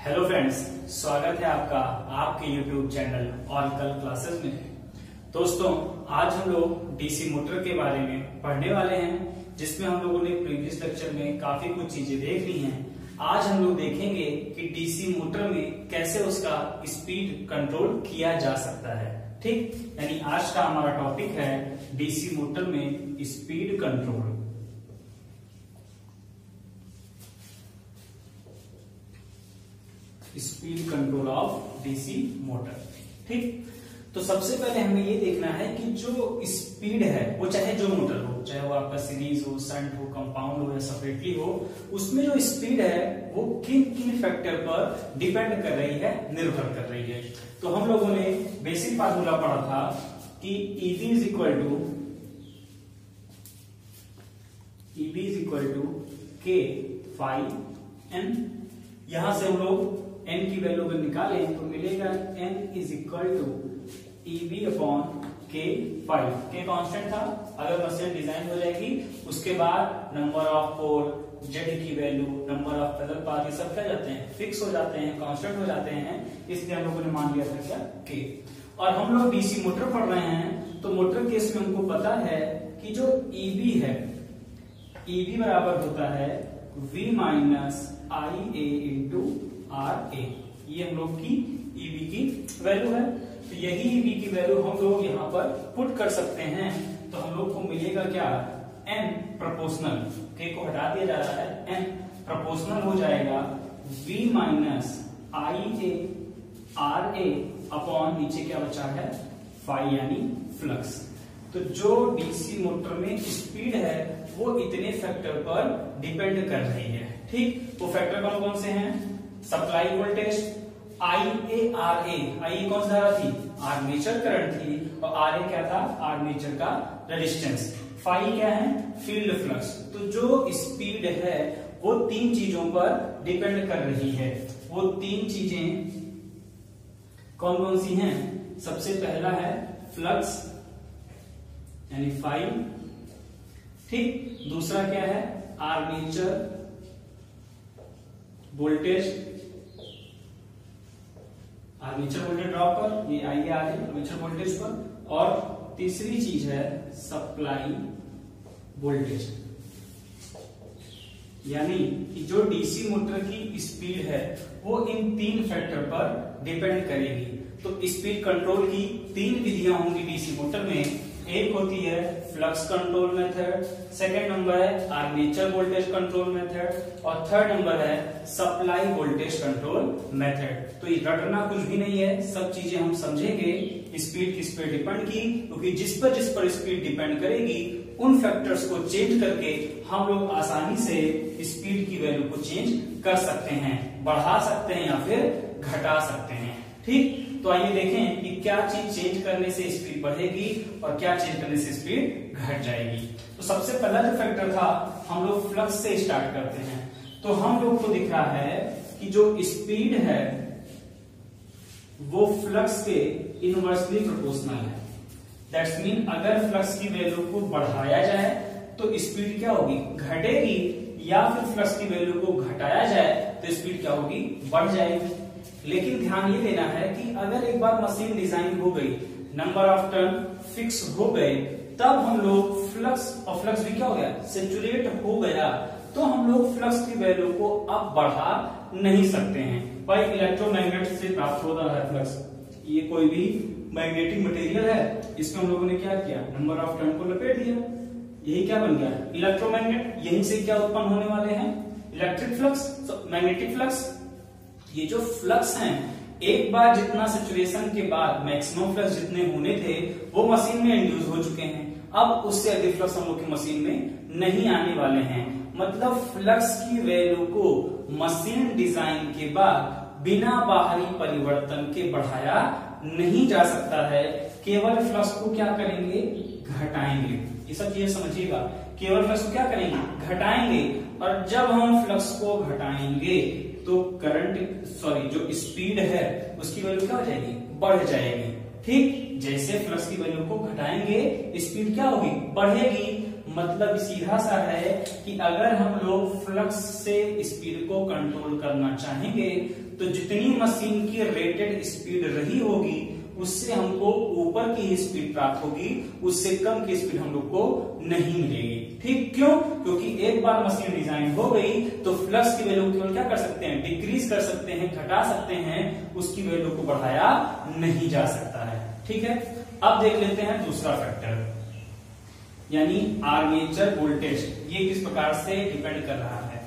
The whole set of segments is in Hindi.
हेलो फ्रेंड्स स्वागत है आपका आपके यूट्यूब चैनल ऑनकल क्लासेस में। दोस्तों, आज हम लोग डीसी मोटर के बारे में पढ़ने वाले हैं, जिसमें हम लोगों ने प्रीवियस लेक्चर में काफ़ी कुछ चीज़ें देख ली हैं। आज हम लोग देखेंगे कि डीसी मोटर में कैसे उसका स्पीड कंट्रोल किया जा सकता है। ठीक? यानी आज का हमारा टॉपिक है डीसी मोटर में speed control speed control of DC motor. ठीक? तो सबसे पहले हमें ये देखना है कि जो स्पीड है, वो चाहे जो मोटर हो, चाहे वो आपका सीरीज़ हो संट हो, कंपाउंड हो या सेपरेटली हो, उसमें जो स्पीड है, वो किन किन फैक्टर पर डिपेंड कर रही है, निर्भर कर रही है। तो हम लोगों ने बेसिक फार्मूला पढ़ा था कि Eb is equal to Eb is equal to K phi N यहाँ से हम लोग एन की वैल्यू अगर निकालें तो मिलेगा N is equal to Eb upon K phi K constant था, अगर मशीन डिज़ाइन हो जाएगी, उसके बाद नंबर ऑफ़ पोल जेड की value number of parallel path ये सब क्या जाते हैं? फिक्स हो जाते हैं कांस्टेंट हो जाते हैं, इसलिए हम लोगों ने मान लिया था क्या? के और हम लोग डीसी मोटर पढ़ रहे हैं तो मोटर केस में हमको पता है कि जो ईबी है ईबी बराबर होता है V minus I A into R A ये हम लोग की ईवी की वैल्यू है। तो यही ईवी की वैल्यू हम लोग यहाँ पर पुट कर सकते हैं। तो हम लोग को मिलेगा क्या? एन प्रपोर्शनल के को हटा दिया जा रहा है। एन प्रपोर्शनल हो जाएगा। V minus I A R A upon नीचे क्या बचा है? फाइव यानी फ्लक्स तो जो डीसी मोटर में स्पीड है, वो इतने फैक्टर पर डिपेंड कर रही है। ठीक? वो फैक्टर कौन कौन से हैं? Supply voltage I A R A I कौन सा धारा थी? आर्मेचर करंट थी और आर ए क्या था? आर्मेचर का रेजिस्टेंस फाइव क्या है? फ़ील्ड फ्लक्स तो जो स्पीड है, वो तीन चीज़ों पर डिपेंड कर रही है। वो तीन चीज़ें कौन कौन सी हैं? सबसे पहला है फ्लक्स यानी फाइव ठीक? दूसरा क्या है? Armature voltage. Armature voltage drop पर ये आई आ रही आर्मेचर वोल्टेज पर। और तीसरी चीज़ है सप्लाई वोल्टेज यानी कि जो डीसी मोटर की स्पीड है, वो इन तीन फैक्टर पर डिपेंड करेगी। तो स्पीड कंट्रोल की तीन विधियाँ होंगी डीसी मोटर में। एक होती है flux control method, second number है आर्मेचर वोल्टेज कंट्रोल मेथड और थर्ड नंबर है सप्लाई वोल्टेज कंट्रोल मेथड। तो ये रटना कुछ भी नहीं है, सब चीज़ें हम समझेंगे, स्पीड किस पर डिपेंड की, क्योंकि तो जिस पर जिस पर स्पीड डिपेंड करेगी, उन फैक्टर्स को चेंज करके हम लोग आसानी से स्पीड की वैल्यू को चेंज कर सकते हैं, बढ़ा सकते हैं या फिर घटा सकते हैं। ठीक? तो आइए देखें कि क्या चीज़ चेंज करने से स्पीड बढ़ेगी और क्या चेंज करने से स्पीड घट जाएगी। तो सबसे पहला जो फैक्टर था, हम लोग फ्लक्स से स्टार्ट करते हैं। तो हम लोग को दिख रहा है कि जो स्पीड है, वो फ्लक्स के इनवर्सली प्रोपोर्शनल है। दैट्स मीन अगर फ्लक्स की वैल्यू को बढ़ाया जाए तो स्पीड क्या होगी? घटेगी, या फिर फ्लक्स की वैल्यू को घटाया जाए तो स्पीड क्या होगी? बढ़ जाएगी। लेकिन ध्यान ये देना है कि अगर एक बार मशीन डिज़ाइन हो गई नंबर ऑफ़ टर्न फिक्स हो गए, तब हम लोग फ्लक्स और फ्लक्स भी क्या हो गया? सेचुरेट हो गया। तो हम लोग फ्लक्स की वैल्यू को अब बढ़ा नहीं सकते हैं। भाई इलेक्ट्रोमैग्नेट से प्राप्त होता है फ्लक्स ये कोई भी मैग्नेटिक मटेरियल है, इसमें हम लोगों ने क्या किया? नंबर ऑफ़ टर्न को लपेट दिया। यही क्या बन गया इलेक्ट्रोमैग्नेट यहीं से क्या उत्पन्न होने वाले हैं? इलेक्ट्रिक फ्लक्स मैग्नेटिक फ्लक्स ये जो फ्लक्स हैं, एक बार जितना सिचुएशन के बाद मैक्सिमम फ्लक्स जितने होने थे, वो मशीन में इंड्यूस हो चुके हैं। अब उससे अधिक फ्लक्स हम लोग की मशीन में नहीं आने वाले हैं। मतलब फ्लक्स की वैल्यू को मशीन डिज़ाइन के बाद बिना बाहरी परिवर्तन के बढ़ाया नहीं जा सकता है। केवल फ्लक्स को क्या करेंगे? घटाएँगे। ये सब चीज़ें समझिएगा। केवल फ्लक्स को क्या करेंगे? घटाएँगे। और जब हम फ्लक्स को घटाएँगे तो करंट सॉरी जो स्पीड है, उसकी वैल्यू क्या हो जाएगी? बढ़ जाएगी। ठीक? जैसे फ्लक्स की वैल्यू को घटाएँगे स्पीड क्या होगी? बढ़ेगी। मतलब सीधा सा है कि अगर हम लोग फ्लक्स से स्पीड को कंट्रोल करना चाहेंगे तो जितनी मशीन की रेटेड स्पीड रही होगी, उससे हमको ऊपर की स्पीड प्राप्त होगी, उससे कम की स्पीड हम लोग को नहीं मिलेगी। ठीक क्यों? क्योंकि एक बार मशीन डिज़ाइन हो गई तो फ्लक्स की वैल्यू केवल क्या कर सकते हैं? डिक्रीज कर सकते हैं, घटा सकते हैं, उसकी वैल्यू को बढ़ाया नहीं जा सकता है। ठीक है? अब देख लेते हैं दूसरा फैक्टर यानी आर्मेचर वोल्टेज ये किस प्रकार से डिपेंड कर रहा है?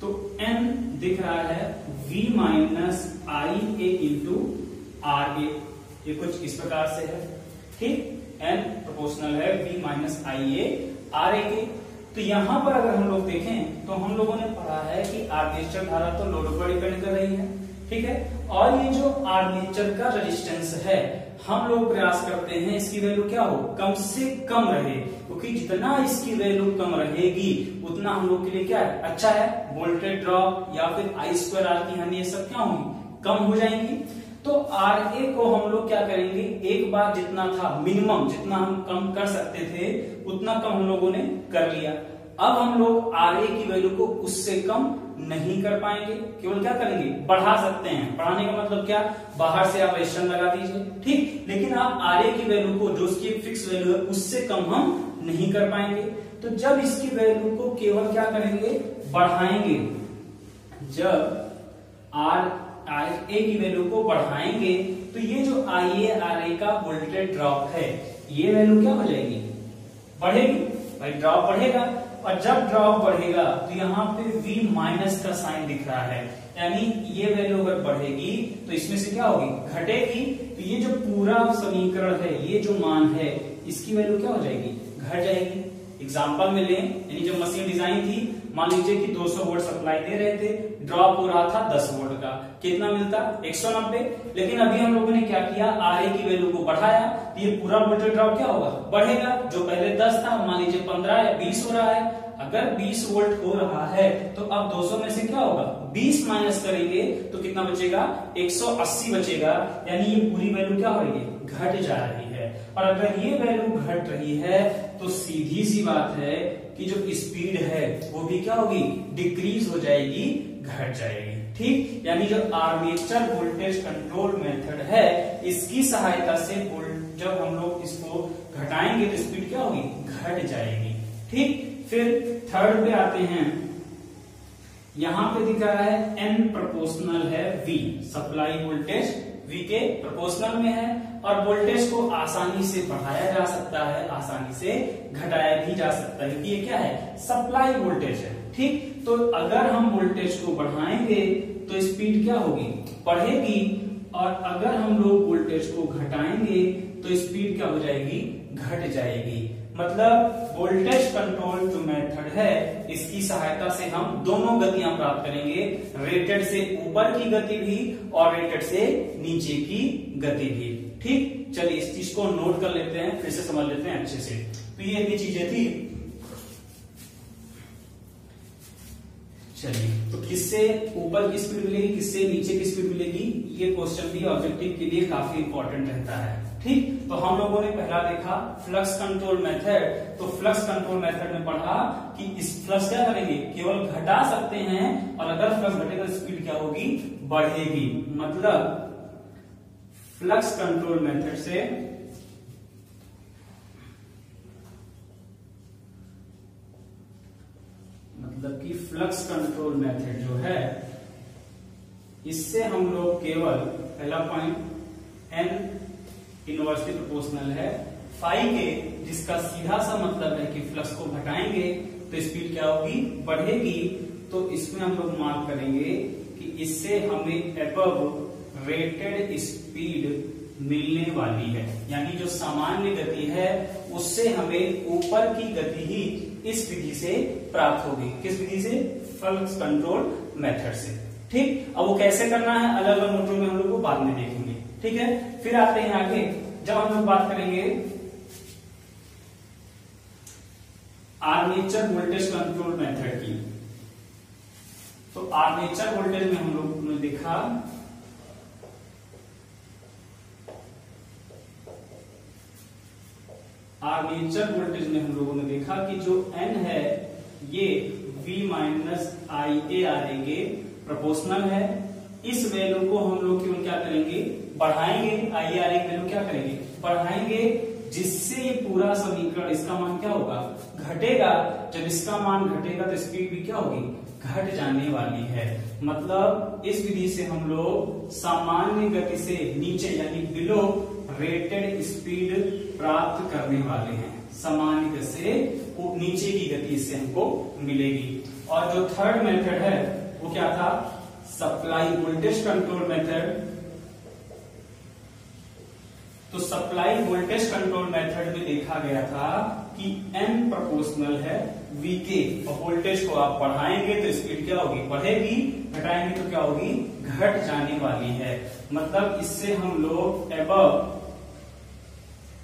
तो एन दिख रहा है V minus I A into R A ये कुछ इस प्रकार से है। ठीक? एन प्रोपोर्शनल है V minus I A R A के तो यहाँ पर अगर हम लोग देखें तो हम लोगों ने पढ़ा है कि आर्मेचर धारा तो लोड पर डिपेंड कर रही है, ठीक है? और ये जो आर्मेचर का रेजिस्टेंस है, हम लोग प्रयास करते हैं इसकी वैल्यू क्या हो? कम से कम रहे। क्योंकि तो जितना इसकी वैल्यू कम रहेगी, उतना हम लोग के लिए क्या है? अच्छा है। वोल्टेज ड्रॉप या फिर आई स्क्वायर आर की हानि ये सब क्या होंगी? कम हो जाएँगी। तो आर ए को हम लोग क्या करेंगे? एक बार जितना था मिनिमम जितना हम कम कर सकते थे, उतना कम हम लोगों ने कर लिया। अब हम लोग आर ए की वैल्यू को उससे कम नहीं कर पाएँगे। केवल क्या करेंगे? बढ़ा सकते हैं। बढ़ाने का मतलब क्या? बाहर से आप रेजिस्टेंस लगा दीजिए। ठीक? लेकिन आप आर ए की वैल्यू को, जो उसकी फिक्स वैल्यू है, उससे कम हम नहीं कर पाएँगे। तो जब इसकी वैल्यू को केवल क्या करेंगे? बढ़ाएँगे। जब आर आर ए की वैल्यू को बढ़ाएँगे तो ये जो आई ए आर ए का वोल्टेज ड्रॉप है, ये वैल्यू क्या हो जाएगी? बढ़ेगी। भाई ड्रॉप बढ़ेगा, और जब ड्रॉप बढ़ेगा तो यहाँ पे V माइनस का साइन दिख रहा है। यानी ये वैल्यू अगर बढ़ेगी तो इसमें से क्या होगी? घटेगी। तो ये जो पूरा समीकरण है, ये जो मान है, इसकी वैल्यू क्या हो जाएगी? घट जाएगी। एग्ज़ाम्पल में लें, यानी जब मशीन डिज़ाइन थी, मान लीजिए कि 200 वोल्ट सप्लाई दे रहे थे ड्रॉप हो रहा था 10 वोल्ट का। कितना मिलता? 190 लेकिन अभी हम लोगों ने क्या किया? आर की वैल्यू को बढ़ाया। तो ये पूरा वोल्टेज ड्रॉप क्या होगा? बढ़ेगा। जो पहले 10 था, मान लीजिए 15 या 20 हो रहा है। अगर 20 वोल्ट हो रहा है तो अब 200 में से क्या होगा? 20 माइनस करेंगे तो कितना बचेगा? 180 बचेगा। यानी ये पूरी वैल्यू क्या हो रही है? घट जा रही है। और अगर ये वैल्यू घट रही है तो सीधी सी बात है कि जो स्पीड है, वो भी क्या होगी? डिक्रीज हो जाएगी, घट जाएगी। ठीक? यानी जो आर्मेचर वोल्टेज कंट्रोल मेथड है, इसकी सहायता से जब हम लोग इसको घटाएँगे तो स्पीड क्या होगी? घट जाएगी। ठीक? फिर थर्ड पे आते हैं। यहाँ पे दिख रहा है एन प्रोपोर्शनल है वी सप्लाई वोल्टेज वी के प्रोपोर्शनल में है, और वोल्टेज को आसानी से बढ़ाया जा सकता है, आसानी से घटाया भी जा सकता है ये क्या है? सप्लाई वोल्टेज है। ठीक? तो अगर हम वोल्टेज को बढ़ाएँगे तो स्पीड क्या होगी? बढ़ेगी। और अगर हम लोग वोल्टेज को घटाएँगे तो स्पीड क्या हो जाएगी? घट जाएगी। मतलब वोल्टेज कंट्रोल जो मेथड है, इसकी सहायता से हम दोनों गतियाँ प्राप्त करेंगे। रेटेड से ऊपर की गति भी और रेटेड से नीचे की गति भी। ठीक? चलिए इस चीज़ को नोट कर लेते हैं, फिर से समझ लेते हैं अच्छे से। तो ये चीज़ें थी। चलिए। तो किससे ऊपर की स्पीड मिलेगी, किससे नीचे की स्पीड मिलेगी, ये क्वेश्चन भी ऑब्जेक्टिव के लिए काफ़ी इंपॉर्टेंट रहता है। ठीक? तो हम लोगों ने पहला देखा फ्लक्स कंट्रोल मेथड तो फ्लक्स कंट्रोल मेथड में पढ़ा कि इस फ्लक्स क्या करेंगे? केवल घटा सकते हैं और अगर फ्लक्स घटेगा तो स्पीड क्या होगी? बढ़ेगी। मतलब फ्लक्स कंट्रोल मेथड से मतलब कि फ्लक्स कंट्रोल मेथड जो है, इससे हम लोग केवल पहला पॉइंट एन इनवर्सली प्रोपोर्शनल है। फाइव के, जिसका सीधा सा मतलब है कि फ्लक्स को घटाएँगे तो स्पीड क्या होगी? बढ़ेगी। तो इसमें हम लोग मार्क करेंगे कि इससे हमें एबव रेटेड स्पीड मिलने वाली है। यानी जो सामान्य गति है, उससे हमें ऊपर की गति ही इस विधि से प्राप्त होगी। किस विधि से? फ्लक्स कंट्रोल मेथड से। ठीक? अब वो कैसे करना है? अलग अलग मोटरों में हम लोग को बाद में देखेंगे। ठीक है? फिर आते हैं आगे। जब हम लोग बात करेंगे, आर्मेचर वोल्टेज कंट्रोल मेथड की। तो आर्मेचर वोल्टेज में हम लोग ने देखा आर्मेचर वोल्टेज में हम लोगों ने देखा कि जो एन है, ये V minus I A R A के प्रोपोर्शनल है। इस वैल्यू को हम लोग केवल क्या करेंगे? बढ़ाएँगे। आई आर ए वैल्यू क्या करेंगे? बढ़ाएँगे, जिससे ये पूरा समीकरण, इसका मान क्या होगा? घटेगा। जब इसका मान घटेगा तो स्पीड भी क्या होगी? घट जाने वाली है। मतलब इस विधि से हम लोग सामान्य गति से नीचे, यानी बिलो रेटेड स्पीड प्राप्त करने वाले हैं। सामान्य से नीचे की गति इससे हमको मिलेगी। और जो थर्ड मेथड है, वो क्या था? सप्लाई वोल्टेज कंट्रोल मेथड तो सप्लाई वोल्टेज कंट्रोल मेथड में देखा गया था कि एन प्रोपोर्शनल है वी के और वोल्टेज को आप बढ़ाएँगे तो स्पीड क्या होगी? बढ़ेगी। घटाएँगे तो क्या होगी? घट जाने वाली है। मतलब इससे हम लोग एबव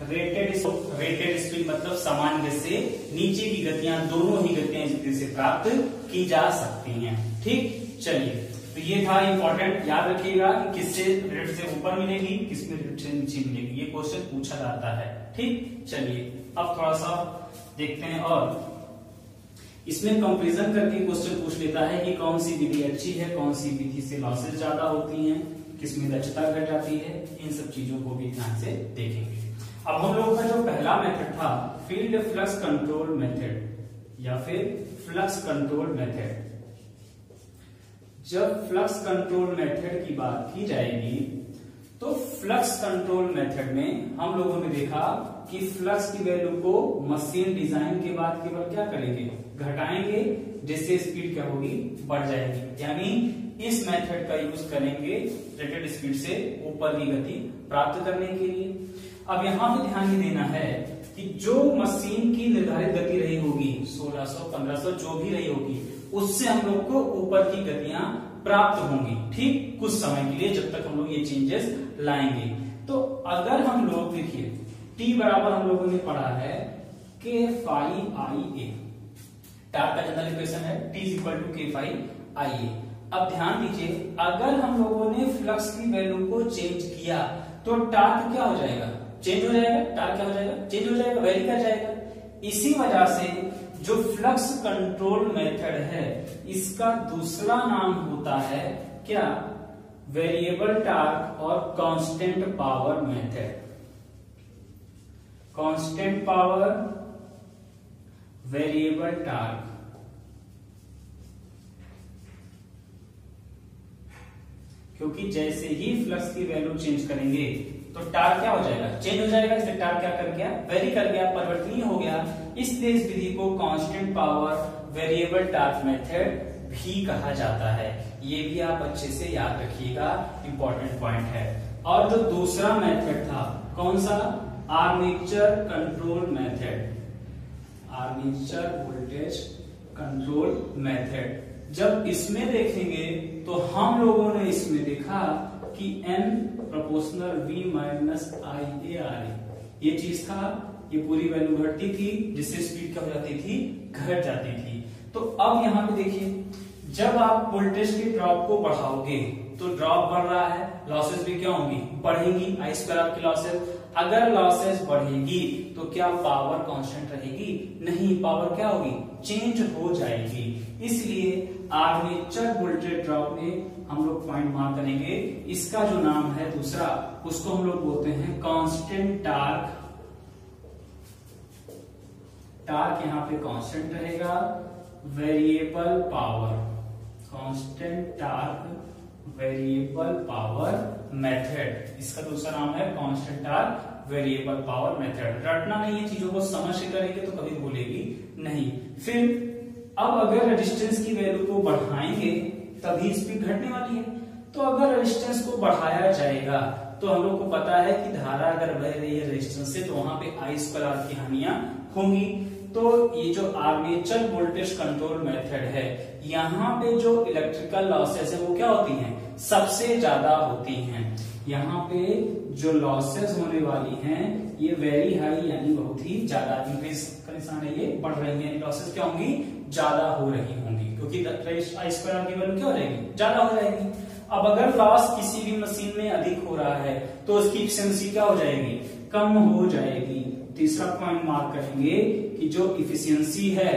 रेटेड रेटेड स्पीड मतलब सामान्य से नीचे की गतियाँ, दोनों ही गतियाँ से प्राप्त की जा सकती हैं। ठीक? चलिए। तो ये था इंपॉर्टेंट याद रखिएगा कि किससे रेट से ऊपर मिलेगी, किसमें रेट से नीचे मिलेगी। ये क्वेश्चन पूछा जाता है। ठीक? चलिए। अब थोड़ा सा देखते हैं और इसमें कंपेरिजन करके क्वेश्चन पूछ लेता है कि कौन सी विधि अच्छी है कौन सी विधि से लॉसेज ज़्यादा होती हैं, किसमें दक्षता घट जाती है, इन सब चीज़ों को भी ध्यान से देखेंगे। अब हम लोग का जो पहला मेथड था फ़ील्ड फ्लक्स कंट्रोल मेथड या फिर फ्लक्स कंट्रोल मेथड जब फ्लक्स कंट्रोल मेथड की बात की जाएगी तो फ्लक्स कंट्रोल मेथड में हम लोगों ने देखा कि फ्लक्स की वैल्यू को मशीन डिज़ाइन के बाद केवल क्या करेंगे? घटाएँगे, जिससे स्पीड क्या होगी? बढ़ जाएगी। यानी इस मेथड का यूज़ करेंगे रेटेड स्पीड से ऊपर की गति प्राप्त करने के लिए। अब यहाँ पे ध्यान देना है कि जो मशीन की निर्धारित गति रही होगी 1600 1500 जो भी रही होगी, उससे हम लोग को ऊपर की गतियाँ प्राप्त होंगी, ठीक कुछ समय के लिए जब तक हम लोग ये चेंजेस लाएँगे। तो अगर हम लोग देखिए टी बराबर हम लोगों ने पढ़ा है के फाइव आई ए टार का जनरल इक्वेशन है T equal to K phi I A अब ध्यान दीजिए, अगर हम लोगों ने फ्लक्स की वैल्यू को चेंज किया तो टार्क क्या हो जाएगा? चेंज हो जाएगा टार्क क्या हो जाएगा? चेंज हो जाएगा वेरी कर जाएगा? इसी वजह से जो फ्लक्स कंट्रोल मेथड है, इसका दूसरा नाम होता है क्या? वेरिएबल टार्क और constant power method constant power variable torque क्योंकि जैसे ही फ्लक्स की वैल्यू चेंज करेंगे तो टार क्या हो जाएगा? चेंज हो जाएगा इसलिए टार क्या कर गया वेरी कर गया परिवर्तनीय हो गया। इसलिए इस विधि को constant power variable torque method भी कहा जाता है। ये भी आप अच्छे से याद रखिएगा इंपॉर्टेंट पॉइंट है। और जो दूसरा मेथड था, कौन सा? Armature control method armature voltage control method जब इसमें देखेंगे तो हम लोगों ने इसमें देखा कि N proportional V minus I A R A ये चीज़ था, ये पूरी वैल्यू घटती थी, जिससे स्पीड हो जाती थी, घट जाती थी। तो अब यहाँ पे देखिए, जब आप वोल्टेज के ड्रॉप को बढ़ाओगे तो ड्रॉप बढ़ रहा है लॉसेस भी क्या होंगी? बढ़ेंगी आई स्क्वायर आपकी लॉसेस अगर लॉसेस बढ़ेगी तो क्या पावर कांस्टेंट रहेगी? नहीं पावर क्या होगी? चेंज हो जाएगी। इसलिए आर्मेचर वोल्टेज ड्रॉप में हम लोग पॉइंट मार्क करेंगे। इसका जो नाम है दूसरा, उसको हम लोग बोलते हैं कांस्टेंट टार्क। टार्क यहाँ पे कांस्टेंट रहेगा। Variable power. Constant torque variable power method. इसका दूसरा नाम है constant torque variable power method. रटना नहीं है, चीज़ों को समझ करेंगे तो कभी भूलेगी नहीं। फिर अब अगर रेजिस्टेंस की वैल्यू को बढ़ाएँगे, तभी स्पीड घटने वाली है। तो अगर रेजिस्टेंस को बढ़ाया जाएगा तो हम लोग को पता है कि धारा अगर बह रही है रेजिस्टेंस से तो वहाँ पे आई स्क्वायर की हानियाँ होंगी। तो ये जो आर्मेचर वोल्टेज कंट्रोल मेथड है, यहाँ पे जो इलेक्ट्रिकल लॉसेस है, वो क्या होती हैं? सबसे ज़्यादा होती हैं। यहाँ पे जो लॉसेस होने वाली हैं, ये वेरी हाई यानी बहुत ही ज़्यादा निशान है, ये बढ़ रही है। लॉसेस क्या होंगी? ज़्यादा हो रही होंगी, क्योंकि वैल्यू क्या हो जाएगी ज़्यादा हो जाएगी अब अगर लॉस किसी भी मशीन में अधिक हो रहा है तो उसकी इफिशियंसी क्या हो जाएगी? कम हो जाएगी। तीसरा पॉइंट मार्क करेंगे कि जो इफिशियंसी है,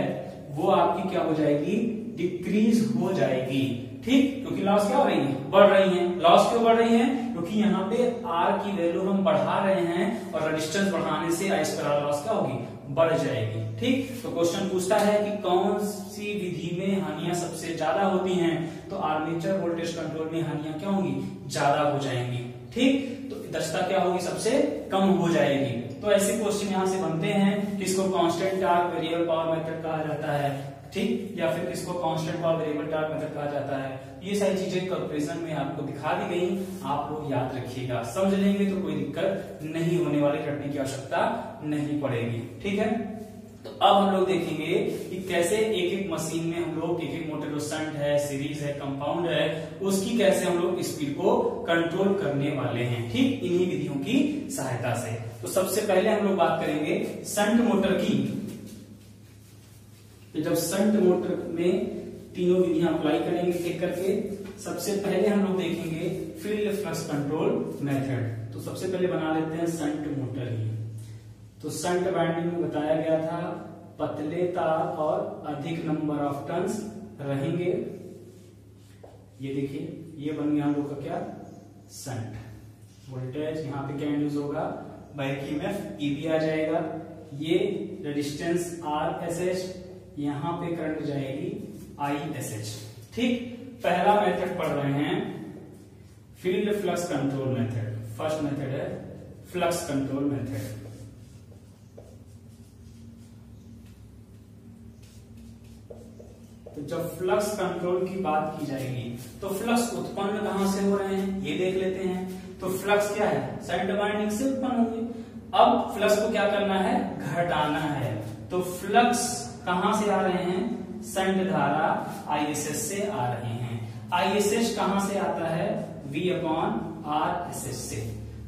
वो आपकी क्या हो जाएगी? डिक्रीज हो जाएगी। ठीक? क्योंकि लॉस क्या हो रही है? बढ़ रही है। लॉस क्यों बढ़ रही है? क्योंकि यहाँ पे आर की वैल्यू हम बढ़ा रहे हैं और रजिस्टेंस बढ़ाने से आई स्क्वायर लॉस क्या होगी? बढ़ जाएगी। ठीक? तो क्वेश्चन पूछता है कि कौन सी विधि में हानियाँ सबसे ज़्यादा होती हैं? तो आर्मेचर वोल्टेज कंट्रोल में हानियाँ क्या होंगी? ज़्यादा हो जाएँगी। ठीक? तो दक्षता क्या होगी? सबसे कम हो जाएगी। तो ऐसे क्वेश्चन यहाँ से बनते हैं किसको constant torque variable power method कहा जाता है। ठीक? या फिर किसको constant power variable torque method कहा जाता है? ये सारी चीज़ें कंपेरिजन में आपको दिखा दी गई। आप लोग याद रखिएगा। समझ लेंगे तो कोई दिक्कत नहीं होने वाले रटने की आवश्यकता नहीं पड़ेगी। ठीक है? तो अब हम लोग देखेंगे कि कैसे एक एक मशीन में हम लोग एक एक मोटर जो संट है सीरीज़ है कंपाउंड है, उसकी कैसे हम लोग स्पीड को कंट्रोल करने वाले हैं। ठीक? इन्हीं विधियों की सहायता से। तो सबसे पहले हम लोग बात करेंगे संट मोटर की। तो जब संट मोटर में तीनों विधियाँ अप्लाई करेंगे, एक करके, सबसे पहले हम लोग देखेंगे फ़ील्ड फ्लक्स कंट्रोल मेथड तो सबसे पहले बना लेते हैं संट मोटर ही। तो संट बाइंडिंग में बताया गया था पतले तार और अधिक नंबर ऑफ़ टर्न्स रहेंगे। ये देखिए, ये बन गया हम लोग का क्या? संट वोल्टेज यहाँ पे क्या इंड्यूस होगा? बैक ईएमएफ ईबी आ जाएगा। ये रेजिस्टेंस आर एस एच यहाँ पे करंट जाएगी आई एस एच ठीक, पहला मेथड पढ़ रहे हैं। Field flux control method first method है फ्लक्स कंट्रोल मेथड तो जब फ्लक्स कंट्रोल की बात की जाएगी तो फ्लक्स उत्पन्न कहाँ से हो रहे हैं? ये देख लेते हैं। तो फ्लक्स क्या है? सेंट बाइंडिंग से उत्पन्न होंगे। अब फ्लक्स को क्या करना है? घटाना है। तो फ्लक्स कहाँ से आ रहे हैं? संट धारा आईएसएस से आ रहे हैं। आईएसएस कहाँ से आता है? V upon R S S से।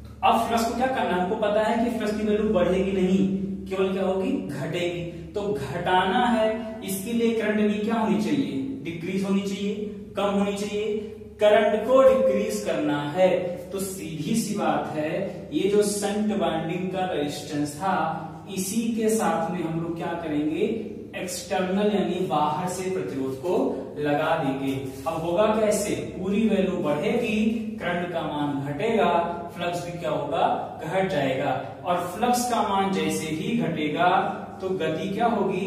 तो अब फ्लक्स को क्या करना हमको पता है कि फ्लक्स की वैल्यू बढ़ेगी नहीं, केवल क्या होगी? घटेगी। तो घटाना है, इसके लिए करंट भी क्या होनी चाहिए? डिक्रीज होनी चाहिए, कम होनी चाहिए। करंट को डिक्रीज करना है। तो सीधी सी बात है, ये जो संट बाइंडिंग का रेजिस्टेंस था, इसी के साथ में हम लोग क्या करेंगे? एक्सटर्नल यानी बाहर से प्रतिरोध को लगा देंगे। अब होगा कैसे? पूरी वैल्यू बढ़ेगी करंट का मान घटेगा फ्लक्स भी क्या होगा? घट जाएगा। और फ्लक्स का मान जैसे ही घटेगा तो गति क्या होगी?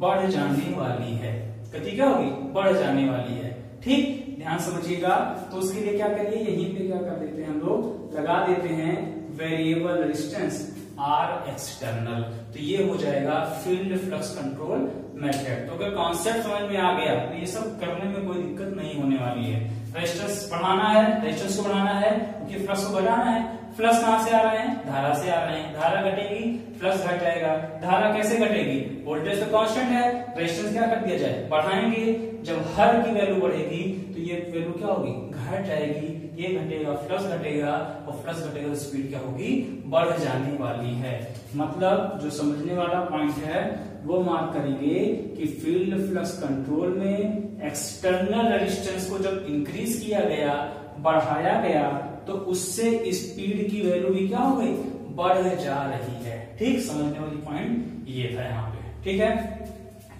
बढ़ जाने वाली है। गति क्या होगी? बढ़ जाने वाली है। ठीक? ध्यान समझिएगा। तो उसके लिए क्या करिए? यहीं पे क्या कर देते हैं हम लोग? लगा देते हैं वेरिएबल रेजिस्टेंस आर एक्सटर्नल तो ये हो जाएगा फ़ील्ड फ्लक्स कंट्रोल मेथड। तो अगर कॉन्सेप्ट समझ में आ गया तो ये सब करने में कोई दिक्कत नहीं होने वाली है। रेजिस्टेंस बढ़ाना है रेजिस्टेंस को बढ़ाना है क्योंकि फ्लक्स को बढ़ाना है। फ्लक्स कहाँ से आ रहे हैं? धारा से आ रहे हैं। धारा घटेगी फ्लक्स घट जाएगा। धारा कैसे घटेगी? वोल्टेज तो कांस्टेंट है रेजिस्टेंस क्या कर दिया जाए? बढ़ाएँगे। जब हर की वैल्यू बढ़ेगी तो ये वैल्यू क्या होगी? घट जाएगी। ये घटेगा फ्लक्स घटेगा और फ्लक्स घटेगा तो स्पीड क्या होगी? बढ़ जाने वाली है। मतलब जो समझने वाला पॉइंट है, वो मार्क करेंगे कि फ़ील्ड फ्लक्स कंट्रोल में एक्सटर्नल रेजिस्टेंस को जब इंक्रीज किया गया, बढ़ाया गया तो उससे स्पीड की वैल्यू भी क्या हो गई? बढ़ जा रही है। ठीक? समझने वाली पॉइंट ये था यहाँ पे। ठीक है?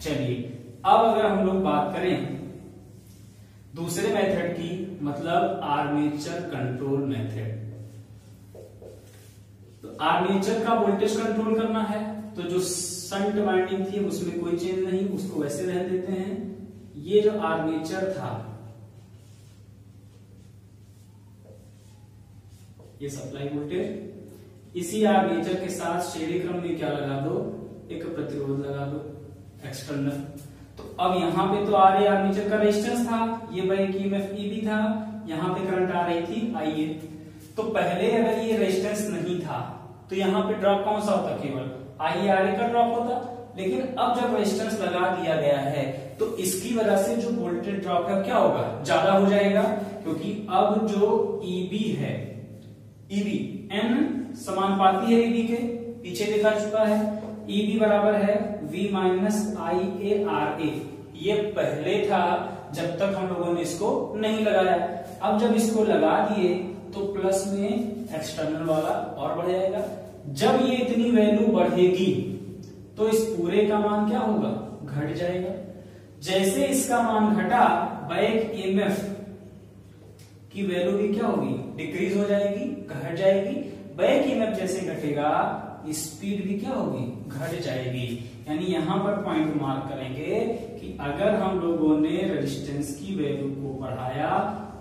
चलिए, अब अगर हम लोग बात करें दूसरे मेथड की मतलब आर्मेचर कंट्रोल मेथड। तो आर्मेचर का वोल्टेज कंट्रोल करना है तो जो संट वाइंडिंग थी उसमें कोई चेंज नहीं, उसको वैसे रहने देते हैं। ये जो आर्मेचर था, ये सप्लाई वोल्टेज, इसी आर्मेचर के साथ श्रेणी क्रम में क्या लगा दो? एक प्रतिरोध लगा दो एक्सटर्नल तो अब यहाँ पे तो आ रही आर्मेचर का रेजिस्टेंस था, ये बाई की एफ़ भी था, यहाँ पे करंट आ रही थी, आइए। तो पहले अगर ये रेजिस्टेंस नहीं था तो यहाँ पे ड्रॉप कौन सा होता केवल? आई आर ए का ड्रॉप होता। लेकिन अब जब रेजिस्टेंस लगा दिया गया है तो इसकी वजह से जो वोल्टेज ड्रॉप है क्या होगा? ज़्यादा हो जाएगा, क्योंकि अब जो ईबी है ईबी एन समानुपाती है ईबी के, पीछे देखा चुका है। ईबी बराबर है V minus I A R A ये पहले था, जब तक हम लोगों ने इसको नहीं लगाया। अब जब इसको लगा दिए तो प्लस में एक्सटर्नल वाला और बढ़ जाएगा। जब ये इतनी वैल्यू बढ़ेगी तो इस पूरे का मान क्या होगा? घट जाएगा। जैसे इसका मान घटा बैक ईएमएफ की वैल्यू भी क्या होगी? डिक्रीज हो जाएगी, घट जाएगी। बैक ईएमएफ जैसे घटेगा स्पीड भी क्या होगी? घट जाएगी। यानी यहाँ पर पॉइंट मार्क करेंगे कि अगर हम लोगों ने रेजिस्टेंस की वैल्यू को बढ़ाया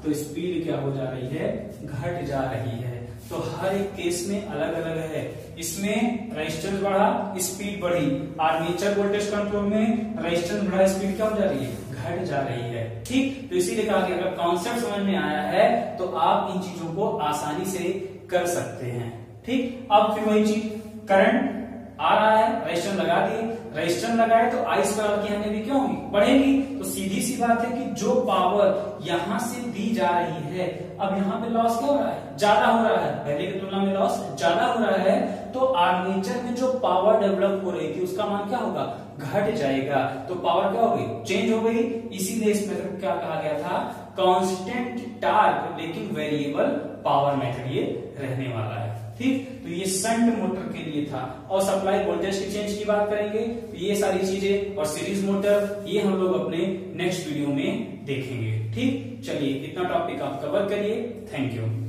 तो स्पीड क्या हो जा रही है? घट जा रही है। तो हर एक केस में अलग अलग है। इसमें रेजिस्टेंस बढ़ा स्पीड बढ़ी। आर्मेचर वोल्टेज कंट्रोल में रेजिस्टेंस बढ़ा स्पीड क्या हो जा रही है? घट जा रही है। ठीक? तो इसीलिए कहा कि अगर कॉन्सेप्ट समझ में आया है तो आप इन चीज़ों को आसानी से कर सकते हैं। ठीक? अब फिर वही चीज़ करंट आ रहा है, रजिस्टर लगा दिए। रजिस्टर लगाए तो आई स्क्वायर की हमें भी क्यों होगी? बढ़ेगी। तो सीधी सी बात है कि जो पावर यहाँ से दी जा रही है, अब यहाँ पे लॉस क्या हो रहा है? ज़्यादा हो रहा है। पहले की तुलना में लॉस ज़्यादा हो रहा है। तो आर्मेचर में जो पावर डेवलप हो रही थी, उसका मान क्या होगा? घट जाएगा। तो पावर क्या हो गई? चेंज हो गई। इसीलिए इस मेथड को क्या कहा गया था? कांस्टेंट टार्क लेकिन वेरिएबल पावर मेथड ये रहने वाला है। ठीक? तो ये संट मोटर के लिए था। और सप्लाई वोल्टेज के चेंज की बात करेंगे तो ये सारी चीज़ें और सीरीज़ मोटर ये हम लोग अपने नेक्स्ट वीडियो में देखेंगे। ठीक? चलिए, इतना टॉपिक आप कवर करिए। Thank you